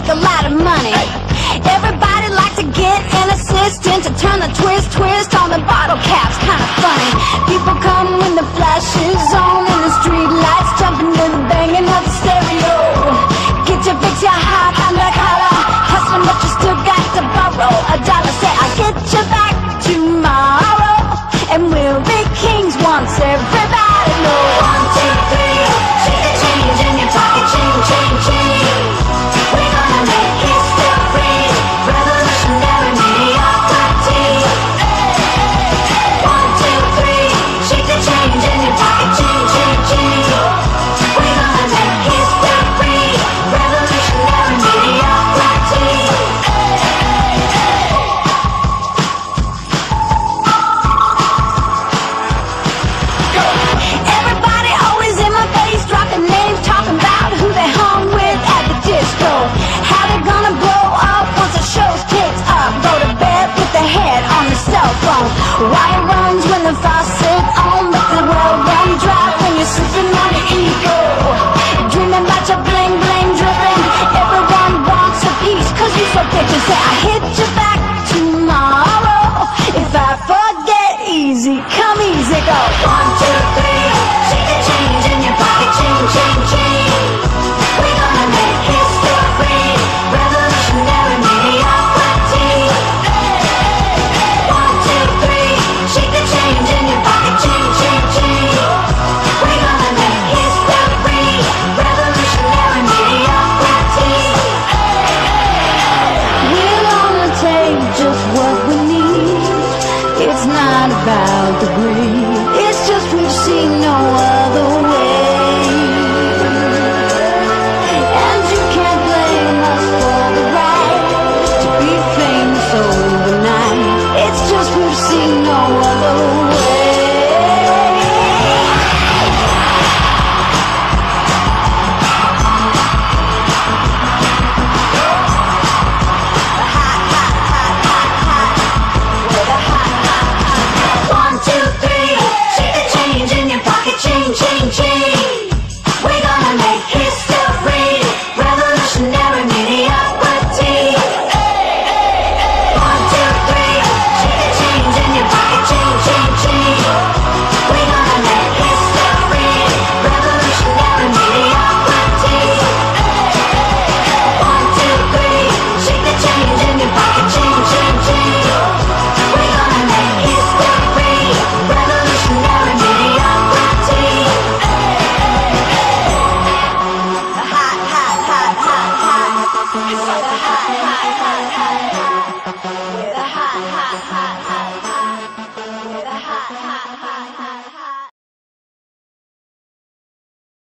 make a lot of money. Everybody likes to get an assistant to turn the twist, twist on the bottle caps. Kinda funny. People come when the flash is on and the street lights jumping to the banging of the stereo. Get your fix, your on the collar. Hustling, but you still got to borrow a dollar. so fun. Why about the grave. It's just we've seen no other way. And you can't blame us for the right to be famous overnight. It's just we've seen no other way. It's high, high, high, high.